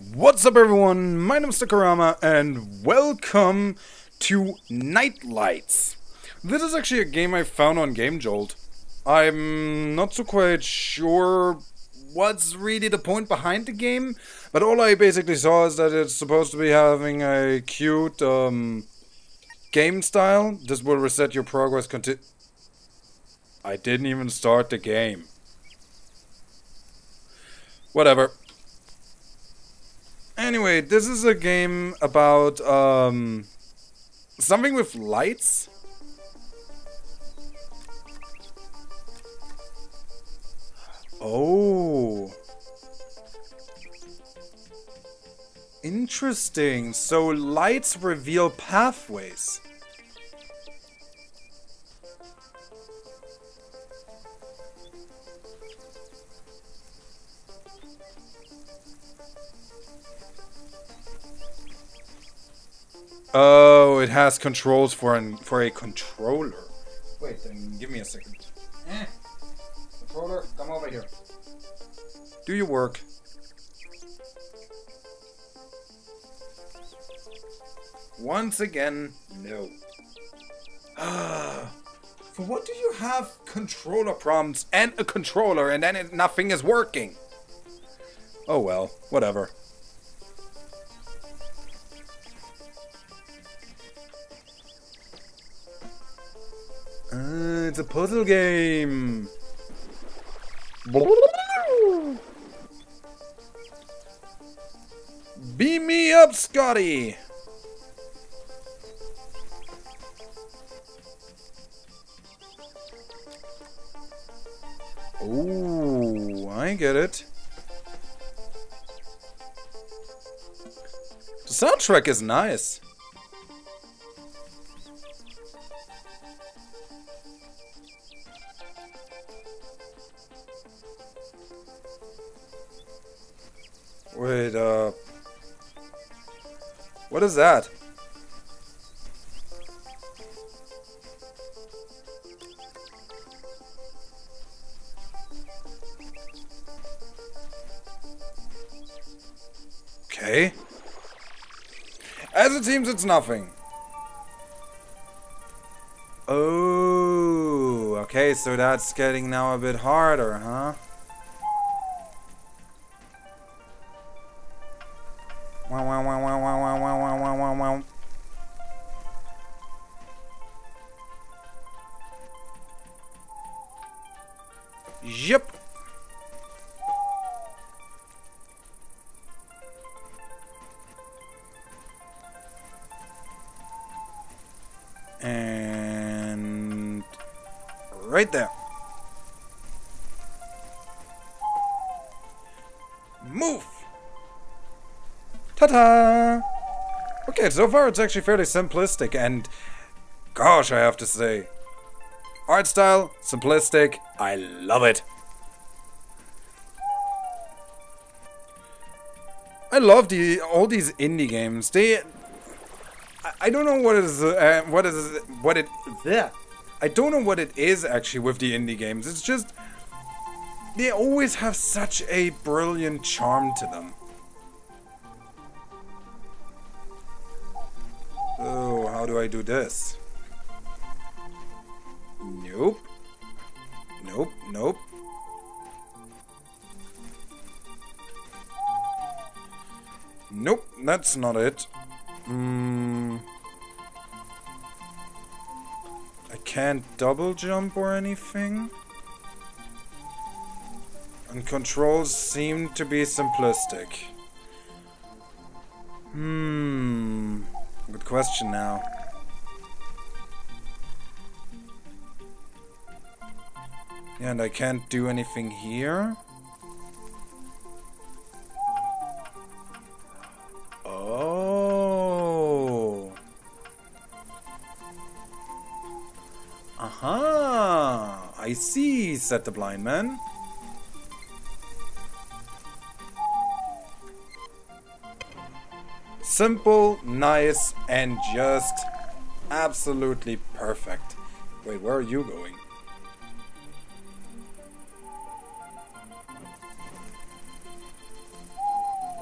What's up everyone, my name is Nakarama and welcome to Night Lights. This is actually a game I found on Game Jolt. I'm not so quite sure what's really the point behind the game, but all I basically saw is that it's supposed to be having a cute um, game style. This will reset your progress conti- I didn't even start the game. Whatever. Anyway, this is a game about um, something with lights. Oh. Interesting. So lights reveal pathways. Oh, it has controls for an for a controller. Wait, then give me a second. Eh. Controller, come over here. Do your work. Once again, no. Ah. For what do you have controller prompts and a controller and then it, nothing is working? Oh well, whatever. Uh, it's a puzzle game. Beam me up, Scotty. Oh, I get it. The soundtrack is nice. Wait, uh... What is that? Okay. As it seems, it's nothing. Oh, okay, so that's getting now a bit harder, huh? Right there. Move. Ta-da! Okay, so far it's actually fairly simplistic and gosh, I have to say. Art style, simplistic, I love it. I love the all these indie games. They I, I don't know what is uh, what is what it there. I don't know what it is actually with the indie games. It's just they always have such a brilliant charm to them. Oh, how do I do this? Nope. Nope, nope. Nope, that's not it. Hmm. Can't double jump or anything. And controls seem to be simplistic. Hmm. Good question now. And I can't do anything here. I see, said the blind man. Simple, nice, and just absolutely perfect. Wait, where are you going?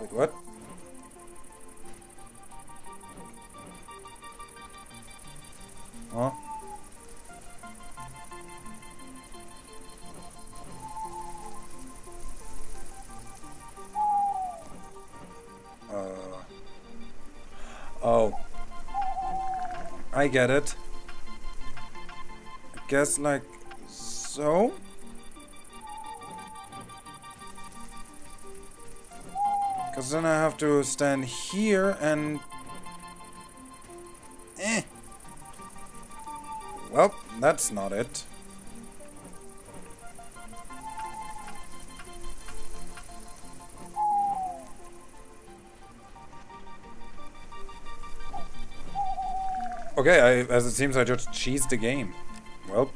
Wait, what? I get it. I guess like so. Because then I have to stand here and... Eh. Well, that's not it. Okay, I, as it seems I just cheesed the game. Well.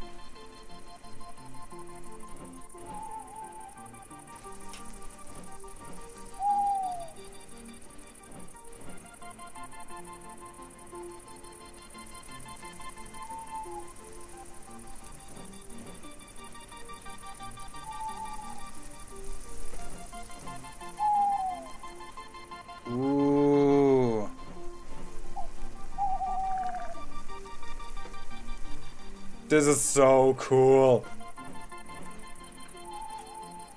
This is so cool.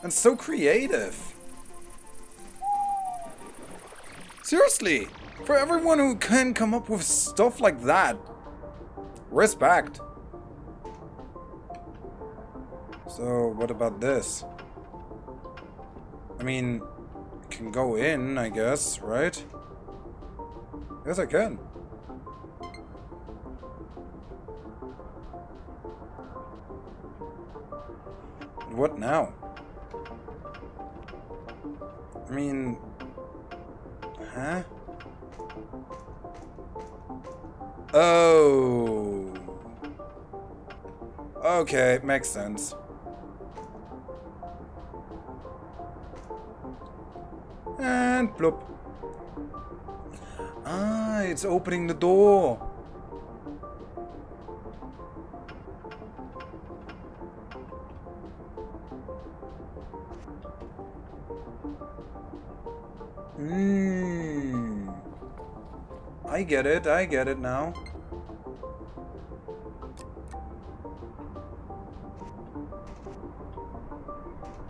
And so creative. Seriously, for everyone who can come up with stuff like that, respect. So, what about this? I mean, can go in, I guess, right? Yes, I can. What now? I mean... Huh? Oh... Okay, makes sense. And plop. Ah, it's opening the door. Hmm. I get it, I get it now.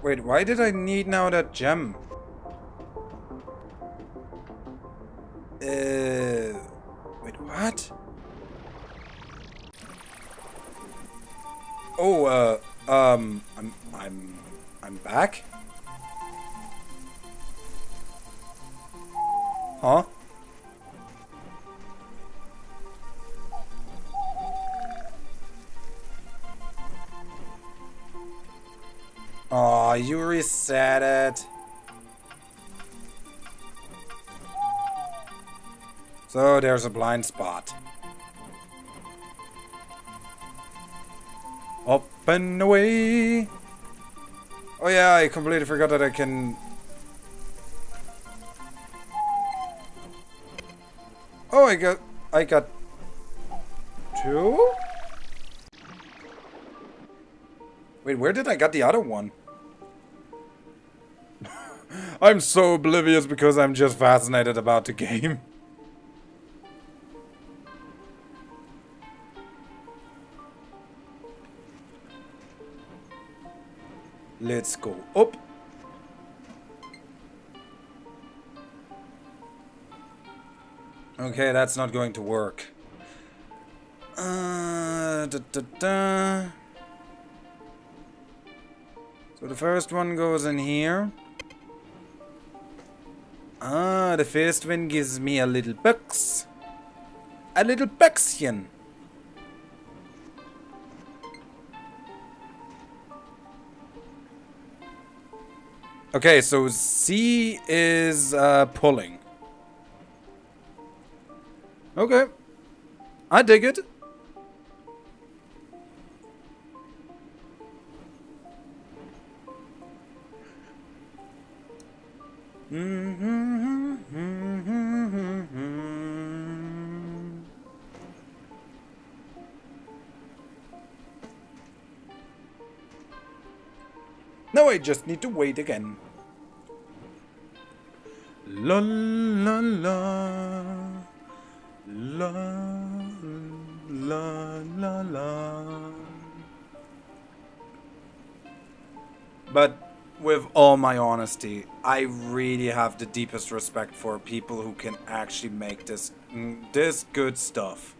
Wait, why did I need now that gem? Uh, wait, what? Oh, uh, um, I'm, I'm, I'm back? Huh? Oh, you reset it. So there's a blind spot. Up and away. Oh yeah, I completely forgot that I can... Oh, I got... I got... Two? Wait, where did I get the other one? I'm so oblivious because I'm just fascinated about the game. Let's go up. Okay, that's not going to work. Uh, da, da, da. So the first one goes in here. Ah, the first one gives me a little box. A little boxian. Okay, so C is uh, pulling. Okay. I dig it. Now I just need to wait again. La la la La la la la. But with all my honesty, I really have the deepest respect for people who can actually make this mm, this good stuff.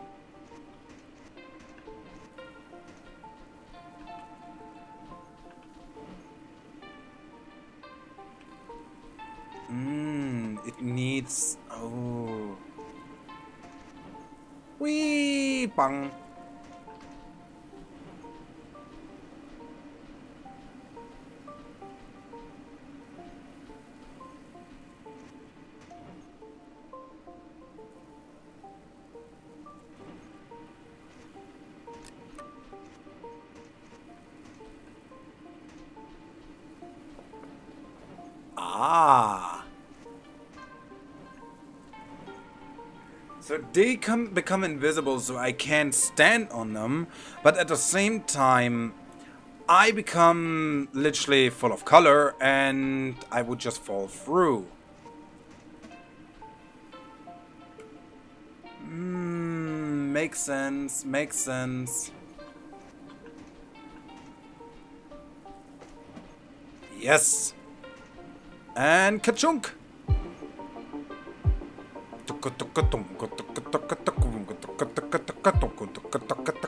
Mmm, it needs... Oh... 휘 빵. 아. So they come become invisible so I can't stand on them, but at the same time I become literally full of color and I would just fall through. Hmm, makes sense, makes sense. Yes. And ka-chunk! 咚咚咚咚咚咚咚咚咚咚咚咚咚咚咚。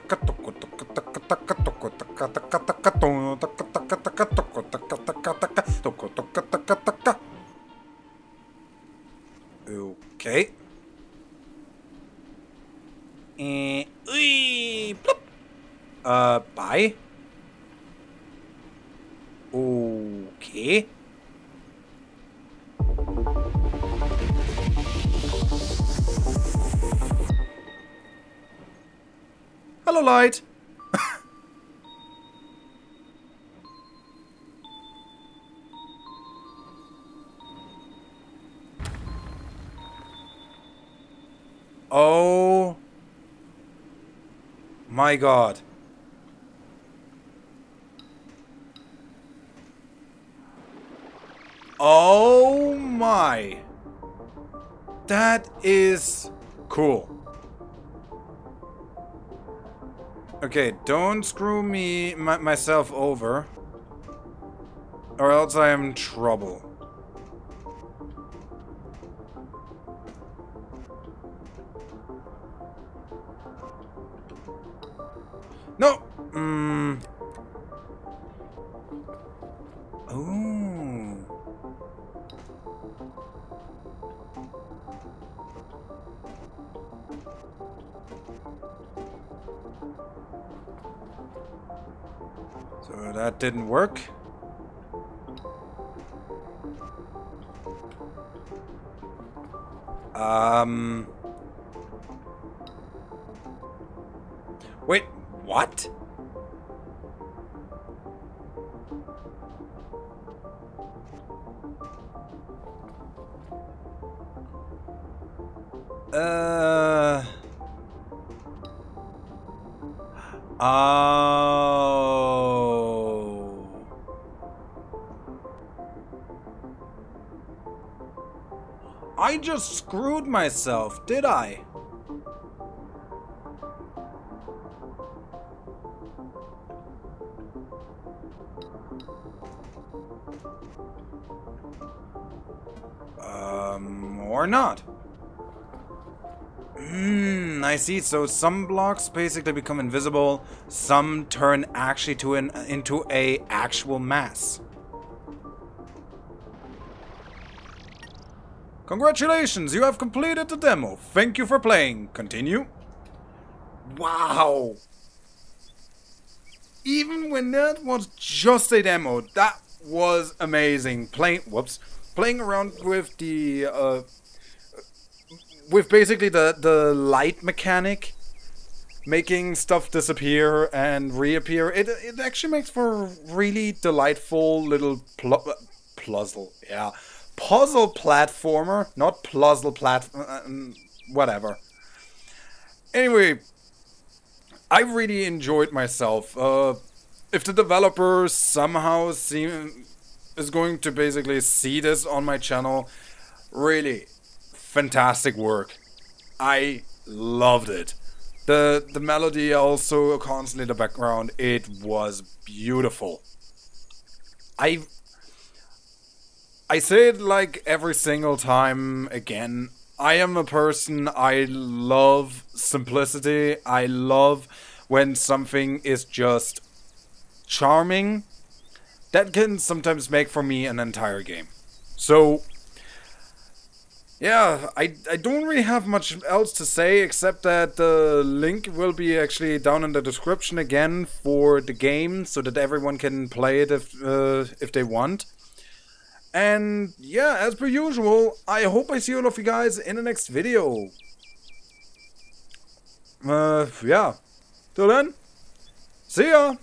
Light. oh my god. Oh my. That is cool. Okay, don't screw me my, myself over. Or else I am in trouble. That didn't work. Um... Wait, what? Uh... Oh. I just screwed myself, did I? Um, or not. Hmm, I see. So some blocks basically become invisible, some turn actually to an into a actual mass. Congratulations, you have completed the demo. Thank you for playing. Continue. Wow. Even when that was just a demo, that was amazing. Playing, whoops, playing around with the uh, with basically the the light mechanic making stuff disappear and reappear it it actually makes for a really delightful little pl- puzzle yeah puzzle platformer not puzzle plat uh, um, whatever anyway i really enjoyed myself uh, if the developer somehow seem is going to basically see this on my channel really fantastic work. I loved it. The the melody also constantly in the background, it was beautiful. I I say it like every single time again. I am a person I love simplicity. I love when something is just charming. That can sometimes make for me an entire game. So yeah, I, I don't really have much else to say except that the link will be actually down in the description again for the game so that everyone can play it if uh, if they want. And yeah, as per usual, I hope I see all of you guys in the next video. Uh, yeah. Till then, see ya!